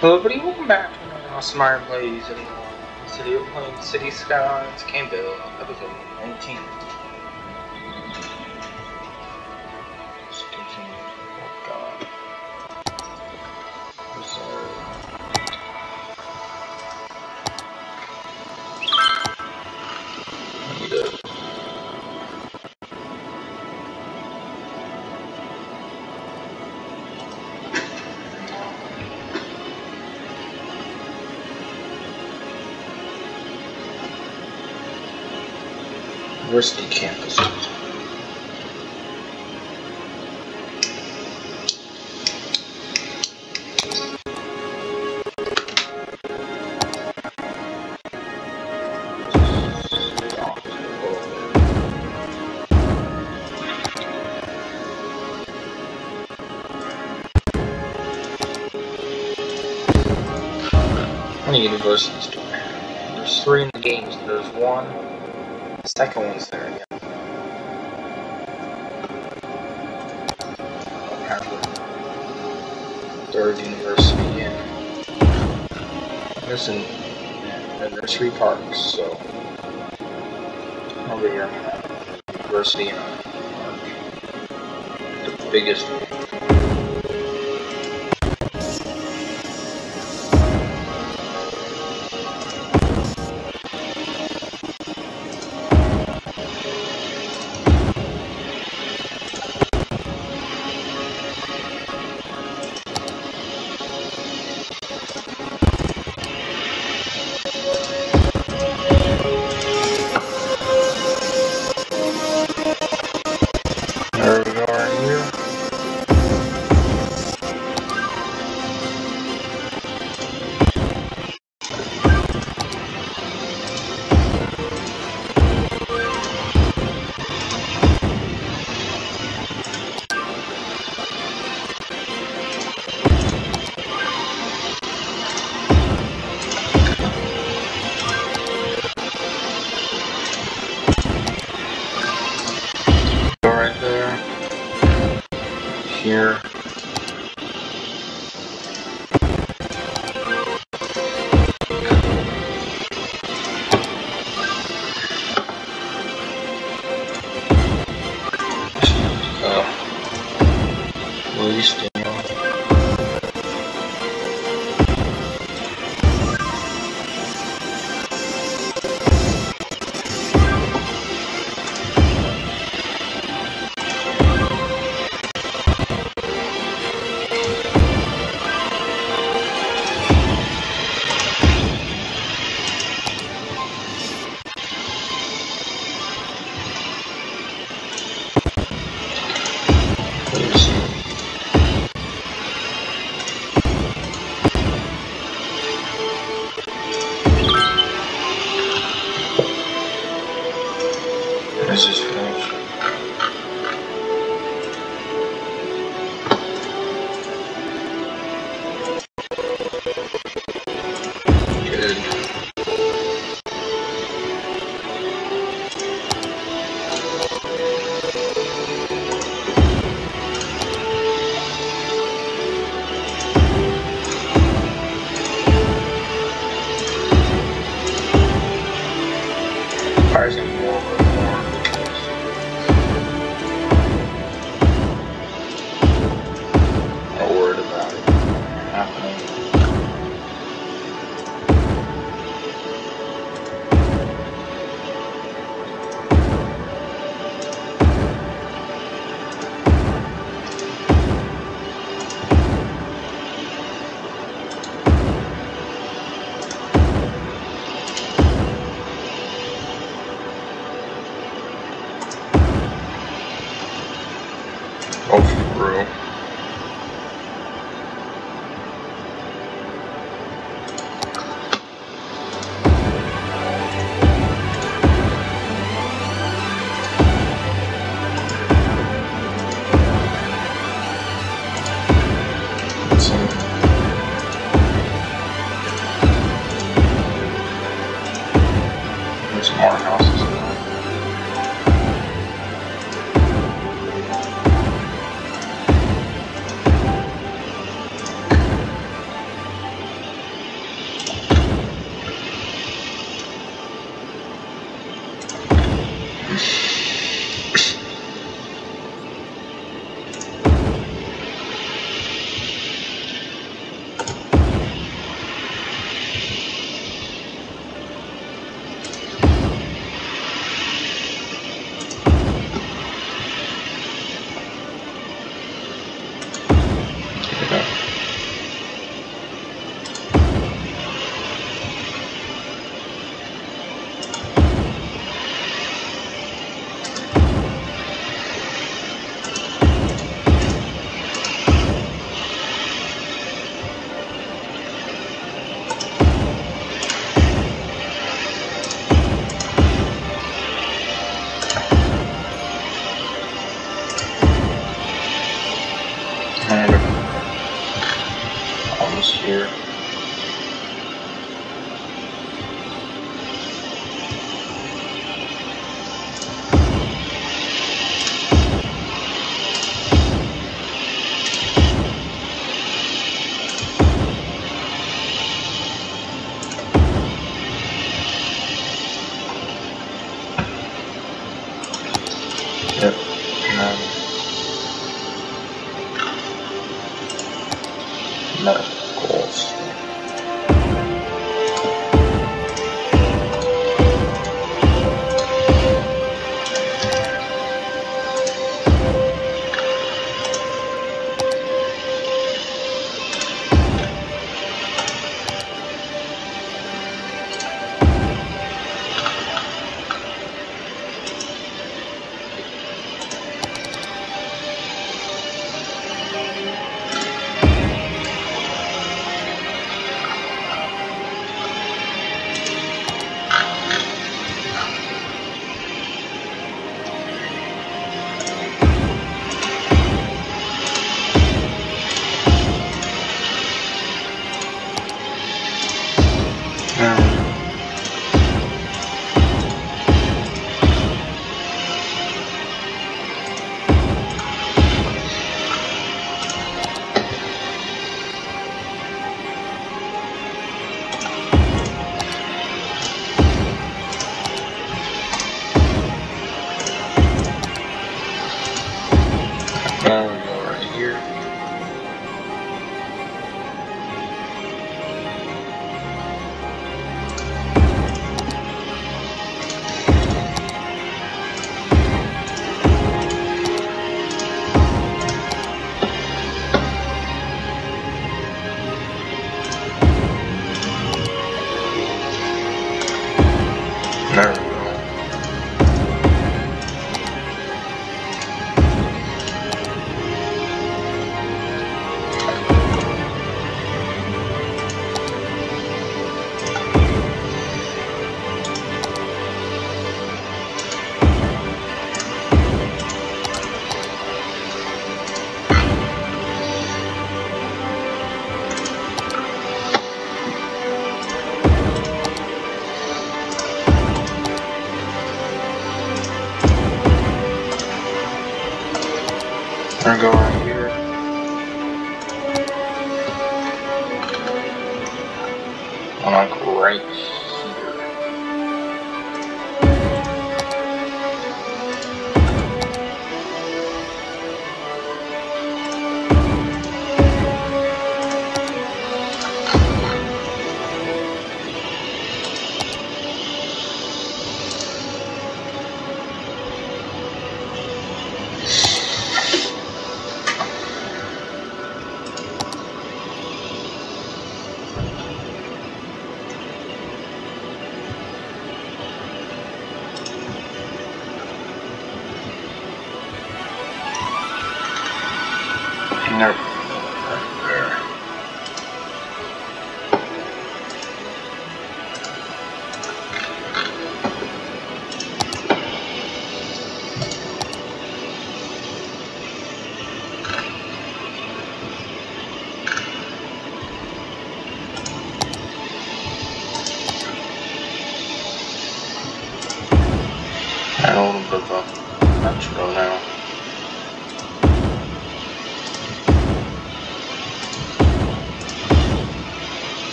Hello everybody, welcome back to another awesome Iron Blaze anymore. Today we're playing City Skylines Cannville, episode uh, 19. University campus. How many universities do I have? There's three in the games. There's one. The second one's There's an, and Nursery parks, so over here university in a park. The biggest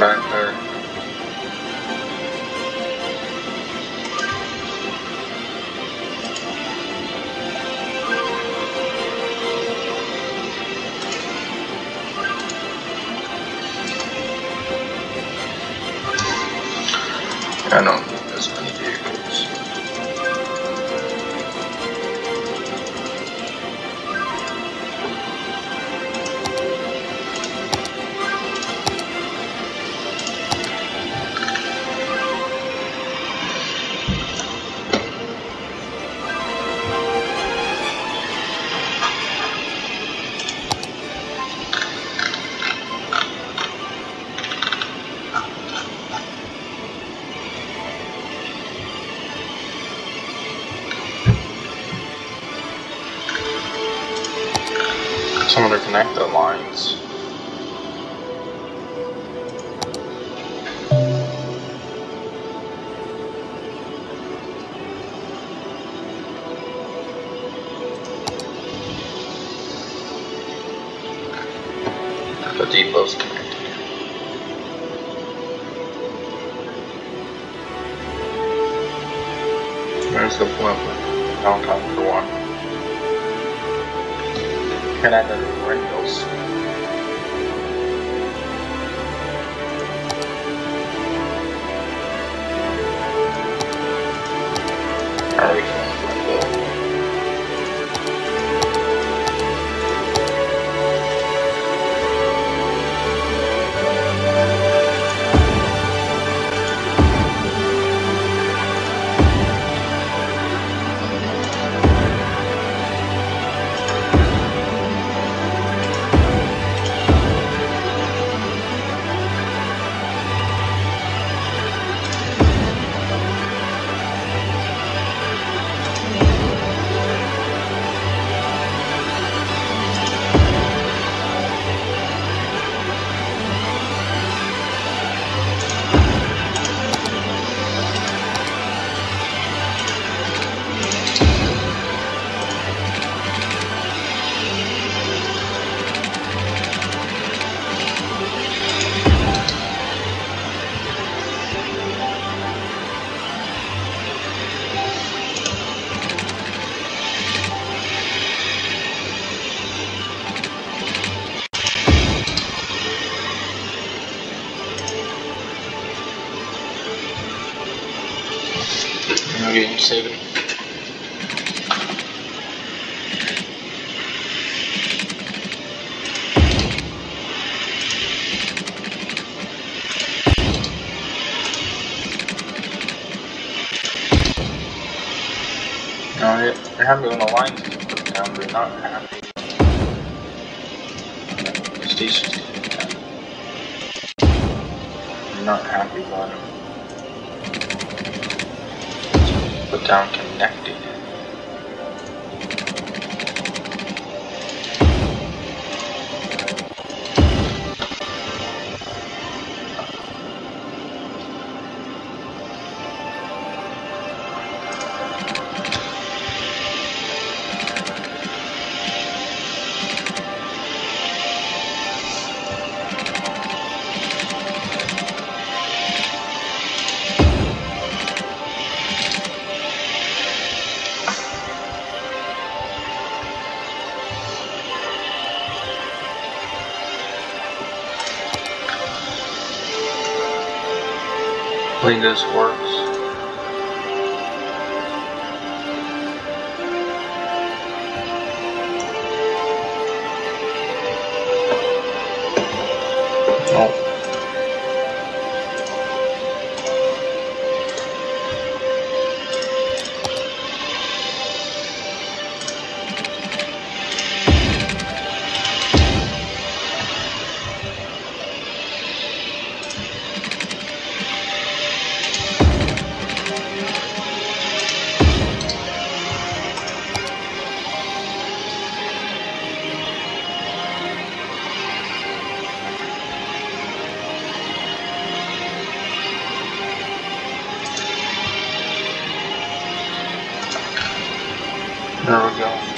back there. Where's the appointment? Downtown for one. The windows. Are 107. No, they're happy when the line? Um, put down, not happy. Steady. I'm not happy about it. Down connected. This works. ago.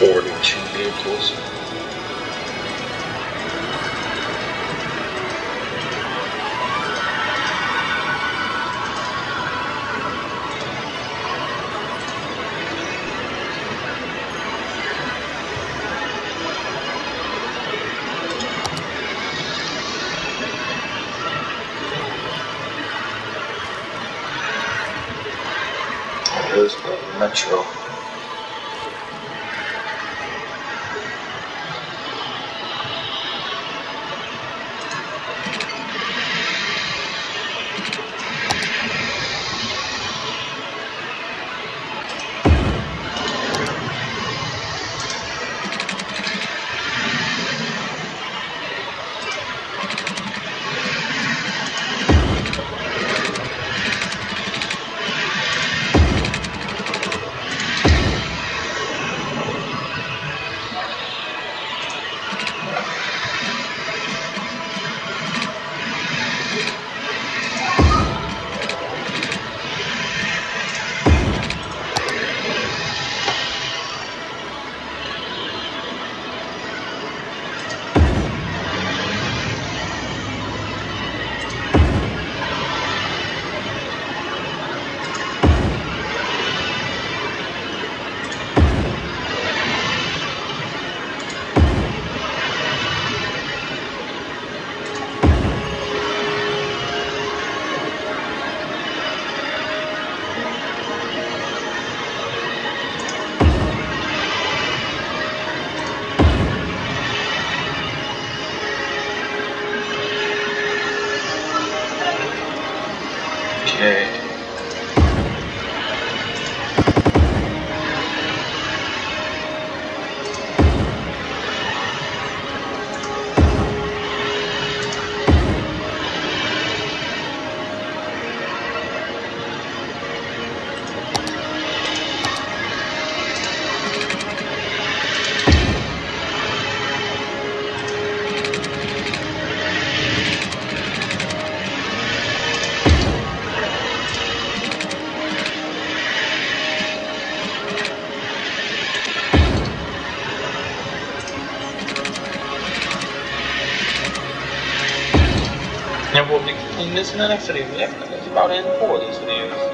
42 vehicles listening next video. That's about it for this video.